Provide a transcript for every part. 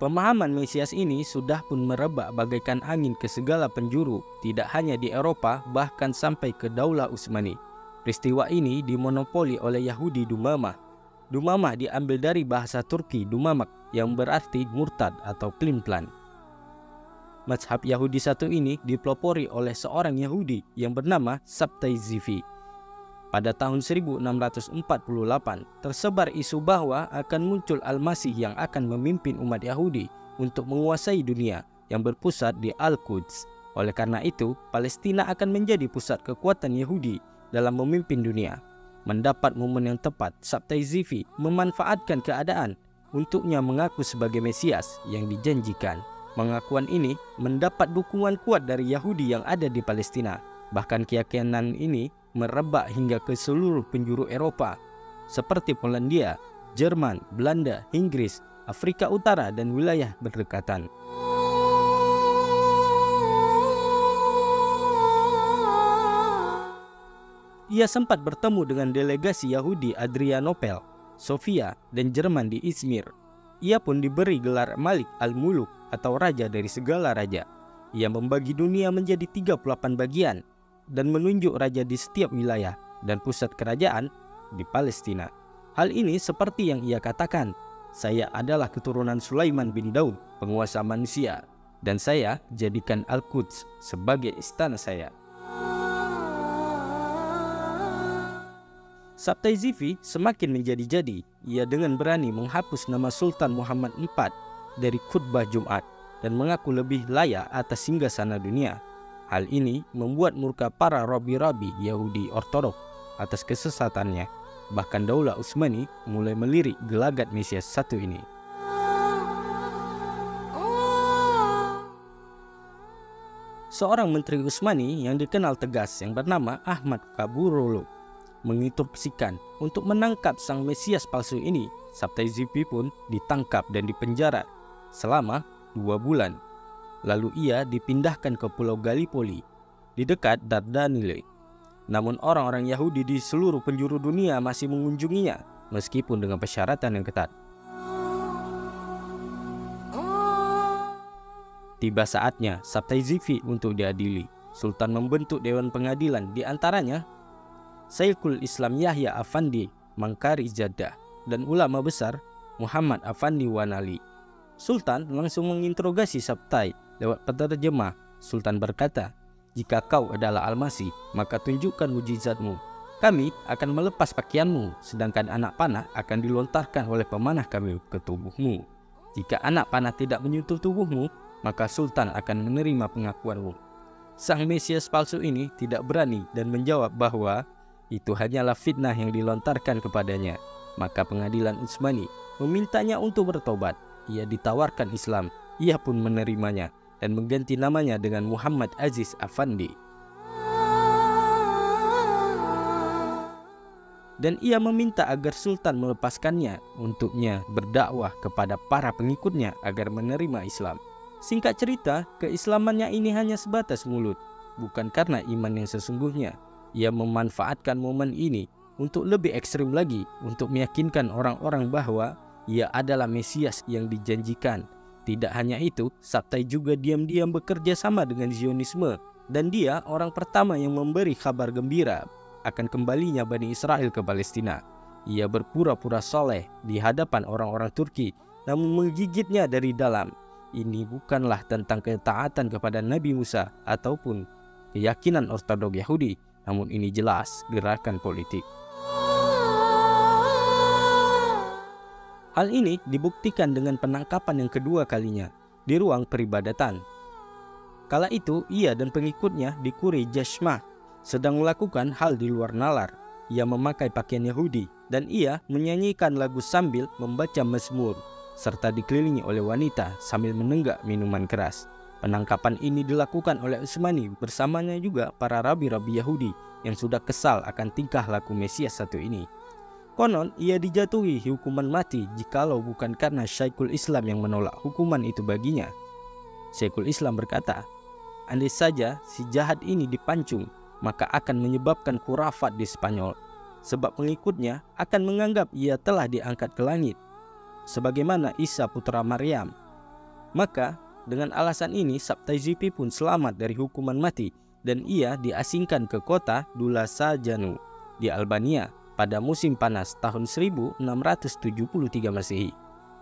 Pemahaman Mesias ini sudah pun merebak bagaikan angin ke segala penjuru, tidak hanya di Eropa, bahkan sampai ke Daulah Utsmani. Peristiwa ini dimonopoli oleh Yahudi Dumama. Dumama diambil dari bahasa Turki Dumamak yang berarti murtad atau pelin-pelan. Mazhab Yahudi satu ini dipelopori oleh seorang Yahudi yang bernama Sabtai Zivi. Pada tahun 1648, tersebar isu bahwa akan muncul Al-Masih yang akan memimpin umat Yahudi untuk menguasai dunia yang berpusat di Al-Quds. Oleh karena itu, Palestina akan menjadi pusat kekuatan Yahudi dalam memimpin dunia. Mendapat momen yang tepat, Sabtai Zivi memanfaatkan keadaan untuknya mengaku sebagai Mesias yang dijanjikan. Pengakuan ini mendapat dukungan kuat dari Yahudi yang ada di Palestina. Bahkan keyakinan ini merebak hingga ke seluruh penjuru Eropa seperti Polandia, Jerman, Belanda, Inggris, Afrika Utara dan wilayah berdekatan. Ia sempat bertemu dengan delegasi Yahudi Adrianopel, Sofia, dan Jerman di Izmir. Ia pun diberi gelar Malik al-Muluk atau Raja dari segala raja. Ia membagi dunia menjadi 38 bagian dan menunjuk raja di setiap wilayah dan pusat kerajaan di Palestina. Hal ini seperti yang ia katakan, saya adalah keturunan Sulaiman bin Daud, penguasa manusia, dan saya jadikan Al-Quds sebagai istana saya. Sabtai Zivi semakin menjadi-jadi. Ia dengan berani menghapus nama Sultan Muhammad IV dari khutbah Jumat dan mengaku lebih layak atas singgasana dunia. Hal ini membuat murka para rabi-rabi Yahudi Ortodok atas kesesatannya. Bahkan Daulah Utsmani mulai melirik gelagat Mesias satu ini. Seorang menteri Utsmani yang dikenal tegas yang bernama Ahmad Kaburulu menginstruksikan untuk menangkap sang Mesias palsu ini. Sabtai Zipi pun ditangkap dan dipenjara selama dua bulan Lalu ia dipindahkan ke Pulau Gallipoli di dekat Dardanelle. Namun orang-orang Yahudi di seluruh penjuru dunia masih mengunjunginya meskipun dengan persyaratan yang ketat. Tiba saatnya Sabtai Zivi untuk diadili. Sultan membentuk dewan pengadilan di antaranya Sayyidul Islam Yahya Afandi Mangkari Jadah dan ulama besar Muhammad Afandi Wanali. Sultan langsung menginterogasi Sabtai Lewat penerjemah, Sultan berkata, Jika kau adalah Al-Masih, maka tunjukkan mujizatmu. Kami akan melepas pakaianmu, sedangkan anak panah akan dilontarkan oleh pemanah kami ke tubuhmu. Jika anak panah tidak menyentuh tubuhmu, maka Sultan akan menerima pengakuanmu. Sang Mesias palsu ini tidak berani dan menjawab bahwa itu hanyalah fitnah yang dilontarkan kepadanya. Maka pengadilan Utsmani memintanya untuk bertobat. Ia ditawarkan Islam, ia pun menerimanya dan mengganti namanya dengan Muhammad Aziz Afandi. Dan ia meminta agar Sultan melepaskannya untuknya berdakwah kepada para pengikutnya agar menerima Islam. Singkat cerita, keislamannya ini hanya sebatas mulut, bukan karena iman yang sesungguhnya. Ia memanfaatkan momen ini untuk lebih ekstrim lagi untuk meyakinkan orang-orang bahwa ia adalah Mesias yang dijanjikan tidak hanya itu, Sabtai juga diam-diam bekerja sama dengan Zionisme dan dia orang pertama yang memberi kabar gembira akan kembalinya Bani Israel ke Palestina. Ia berpura-pura soleh di hadapan orang-orang Turki namun menggigitnya dari dalam. Ini bukanlah tentang ketaatan kepada Nabi Musa ataupun keyakinan ortodok Yahudi, namun ini jelas gerakan politik. Hal ini dibuktikan dengan penangkapan yang kedua kalinya di ruang peribadatan. Kala itu, ia dan pengikutnya di Kuri Jashmah sedang melakukan hal di luar nalar. Ia memakai pakaian Yahudi dan ia menyanyikan lagu sambil membaca Mazmur serta dikelilingi oleh wanita sambil menenggak minuman keras. Penangkapan ini dilakukan oleh Utsmani bersamanya juga para rabi-rabi Yahudi yang sudah kesal akan tingkah laku Mesias satu ini. Konon ia dijatuhi hukuman mati jikalau bukan karena Syekhul Islam yang menolak hukuman itu baginya. Syekhul Islam berkata, andai saja si jahat ini dipancung, maka akan menyebabkan kurafat di Spanyol, sebab pengikutnya akan menganggap ia telah diangkat ke langit. Sebagaimana Isa putra Maryam, Maka dengan alasan ini Sabtajipi pun selamat dari hukuman mati dan ia diasingkan ke kota Dulasa Janu di Albania pada musim panas tahun 1673 Masehi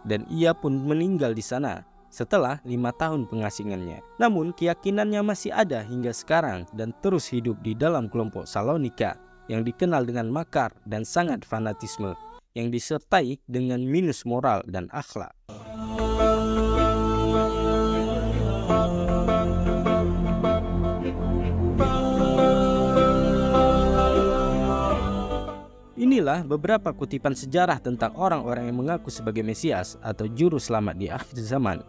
dan ia pun meninggal di sana setelah lima tahun pengasingannya. Namun keyakinannya masih ada hingga sekarang dan terus hidup di dalam kelompok Salonika yang dikenal dengan makar dan sangat fanatisme yang disertai dengan minus moral dan akhlak. Beberapa kutipan sejarah tentang orang-orang yang mengaku sebagai Mesias atau juru selamat di akhir zaman.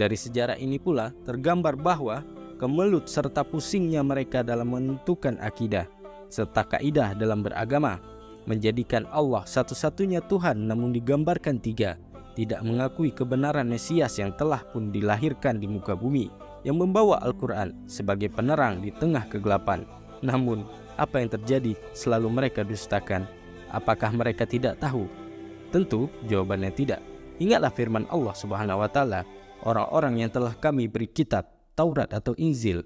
Dari sejarah ini pula tergambar bahwa kemelut serta pusingnya mereka dalam menentukan akidah serta kaidah dalam beragama, menjadikan Allah satu-satunya Tuhan namun digambarkan tiga, tidak mengakui kebenaran Mesias yang telah pun dilahirkan di muka bumi, yang membawa Al-Quran sebagai penerang di tengah kegelapan. Namun, apa yang terjadi selalu mereka dustakan Apakah mereka tidak tahu? Tentu jawabannya tidak. Ingatlah firman Allah Subhanahu wa taala, orang-orang yang telah kami beri kitab Taurat atau Injil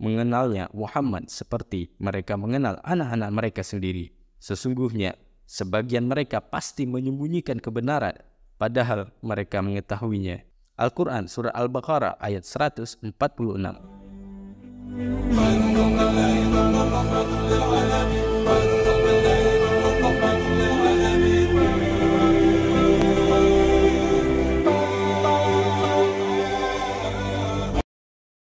mengenalnya Muhammad seperti mereka mengenal anak-anak mereka sendiri. Sesungguhnya sebagian mereka pasti menyembunyikan kebenaran padahal mereka mengetahuinya. Al-Qur'an surah Al-Baqarah ayat 146.